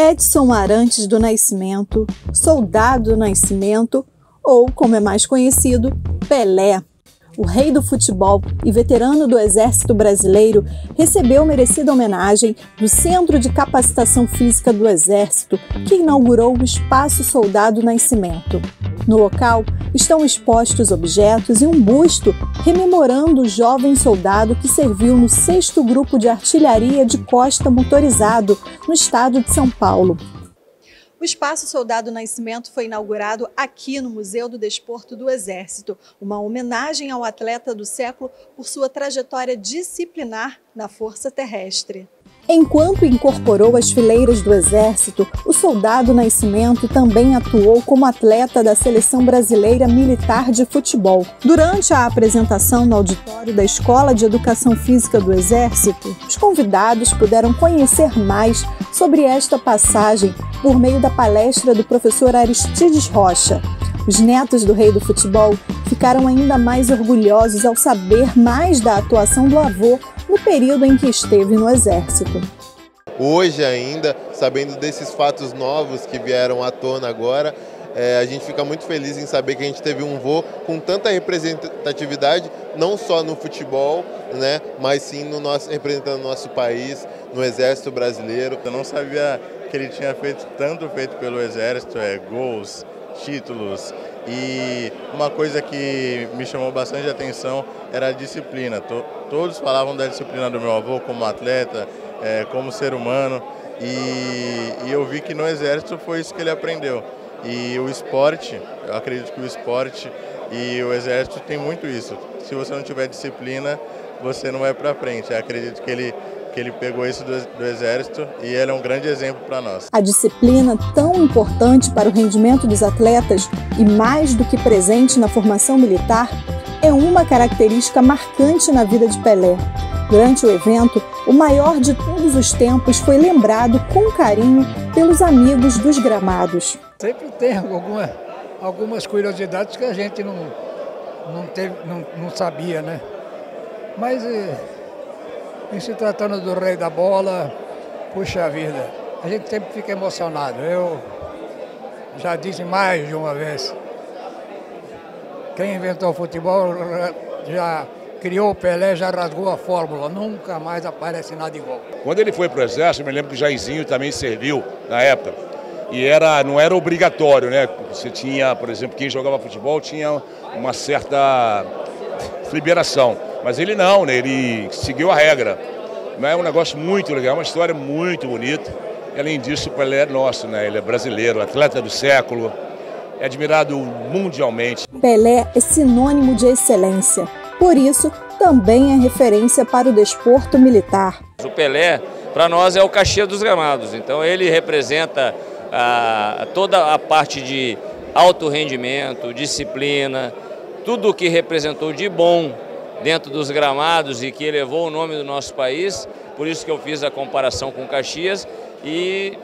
Edson Arantes do Nascimento, Soldado do Nascimento ou, como é mais conhecido, Pelé. O rei do futebol e veterano do Exército Brasileiro recebeu merecida homenagem do Centro de Capacitação Física do Exército, que inaugurou o Espaço Soldado Nascimento. No local estão expostos objetos e um busto rememorando o jovem soldado que serviu no 6 Grupo de Artilharia de Costa Motorizado, no estado de São Paulo. O Espaço Soldado Nascimento foi inaugurado aqui no Museu do Desporto do Exército, uma homenagem ao atleta do século por sua trajetória disciplinar na Força Terrestre. Enquanto incorporou as fileiras do Exército, o soldado Nascimento também atuou como atleta da Seleção Brasileira Militar de Futebol. Durante a apresentação no auditório da Escola de Educação Física do Exército, os convidados puderam conhecer mais sobre esta passagem por meio da palestra do professor Aristides Rocha. Os netos do rei do futebol ficaram ainda mais orgulhosos ao saber mais da atuação do avô no período em que esteve no Exército. Hoje ainda, sabendo desses fatos novos que vieram à tona agora, é, a gente fica muito feliz em saber que a gente teve um voo com tanta representatividade, não só no futebol, né, mas sim no nosso, representando o nosso país, no Exército Brasileiro. Eu não sabia que ele tinha feito tanto feito pelo Exército, é, gols, títulos, e uma coisa que me chamou bastante atenção era a disciplina. Todos falavam da disciplina do meu avô como atleta, é, como ser humano. E, e eu vi que no exército foi isso que ele aprendeu. E o esporte, eu acredito que o esporte e o exército tem muito isso. Se você não tiver disciplina, você não vai para frente. Eu acredito que ele que ele pegou isso do, do Exército e ele é um grande exemplo para nós. A disciplina, tão importante para o rendimento dos atletas e mais do que presente na formação militar, é uma característica marcante na vida de Pelé. Durante o evento, o maior de todos os tempos foi lembrado com carinho pelos amigos dos gramados. Sempre tem alguma, algumas curiosidades que a gente não, não, teve, não, não sabia, né? Mas eh, em se tratando do rei da bola, puxa vida, a gente sempre fica emocionado. Eu já disse mais de uma vez, quem inventou o futebol já criou o Pelé, já rasgou a fórmula, nunca mais aparece nada igual. Quando ele foi para o exército, me lembro que o Jairzinho também serviu na época. E era, não era obrigatório, né? Você tinha, por exemplo, quem jogava futebol tinha uma certa liberação. Mas ele não, né? ele seguiu a regra. É um negócio muito legal, uma história muito bonita. E, além disso, o Pelé é nosso, né? ele é brasileiro, atleta do século, é admirado mundialmente. Pelé é sinônimo de excelência, por isso também é referência para o desporto militar. O Pelé, para nós, é o cachê dos gramados, então ele representa a, toda a parte de alto rendimento, disciplina, tudo o que representou de bom dentro dos gramados e que elevou o nome do nosso país, por isso que eu fiz a comparação com Caxias e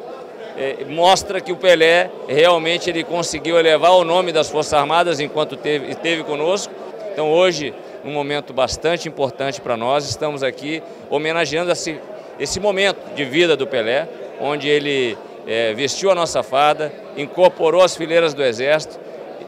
é, mostra que o Pelé realmente ele conseguiu elevar o nome das Forças Armadas enquanto teve, esteve conosco. Então hoje, um momento bastante importante para nós, estamos aqui homenageando esse, esse momento de vida do Pelé, onde ele é, vestiu a nossa fada, incorporou as fileiras do Exército,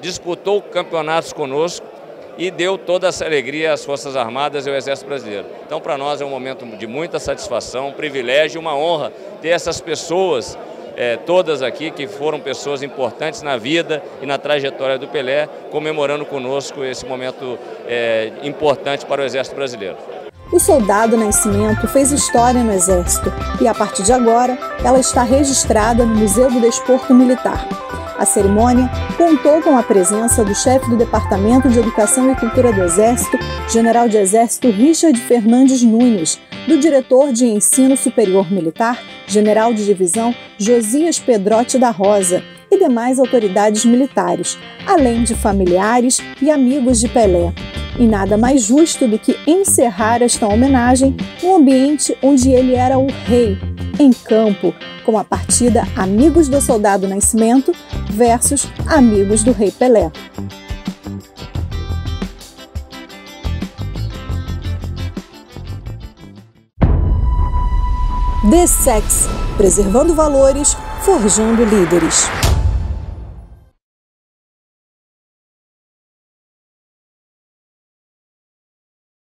disputou campeonatos conosco e deu toda essa alegria às Forças Armadas e ao Exército Brasileiro. Então, para nós é um momento de muita satisfação, um privilégio, uma honra ter essas pessoas é, todas aqui que foram pessoas importantes na vida e na trajetória do Pelé, comemorando conosco esse momento é, importante para o Exército Brasileiro. O soldado Nascimento fez história no Exército e, a partir de agora, ela está registrada no Museu do Desporto Militar. A cerimônia contou com a presença do chefe do Departamento de Educação e Cultura do Exército, General de Exército Richard Fernandes Nunes, do diretor de Ensino Superior Militar, General de Divisão Josias Pedrotti da Rosa e demais autoridades militares, além de familiares e amigos de Pelé. E nada mais justo do que encerrar esta homenagem no ambiente onde ele era o rei, em campo, com a partida Amigos do Soldado Nascimento versus Amigos do Rei Pelé. The Sex preservando valores, forjando líderes.